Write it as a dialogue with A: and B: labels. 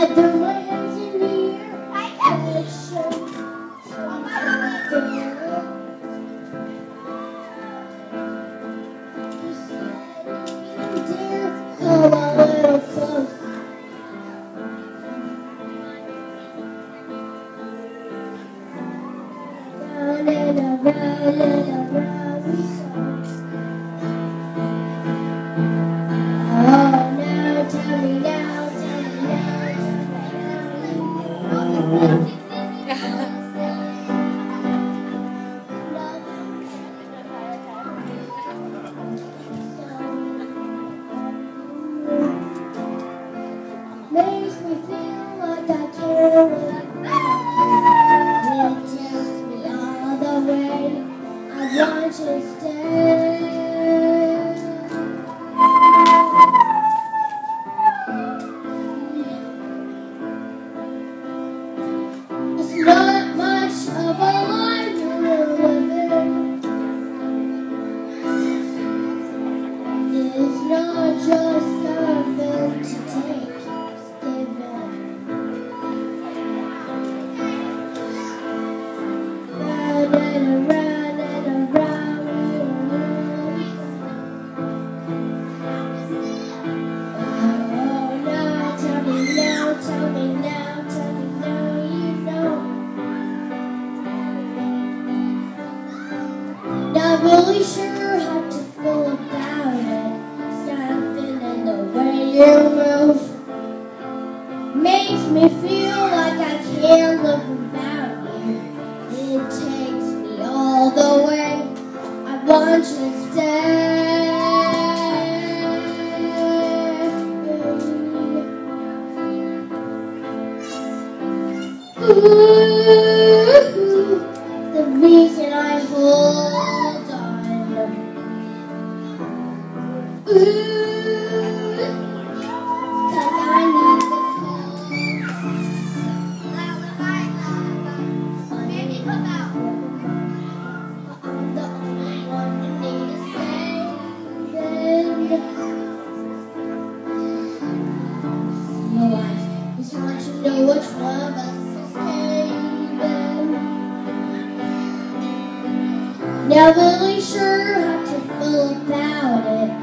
A: I threw my hands in the air. I show, You said you dare come a little closer. Round and around now, Not really sure how to feel about it. Something in the way you move makes me feel like I can't live without you. It takes me all the way. I want you to stay. Ooh, the reason I hold Never really sure how to feel about it.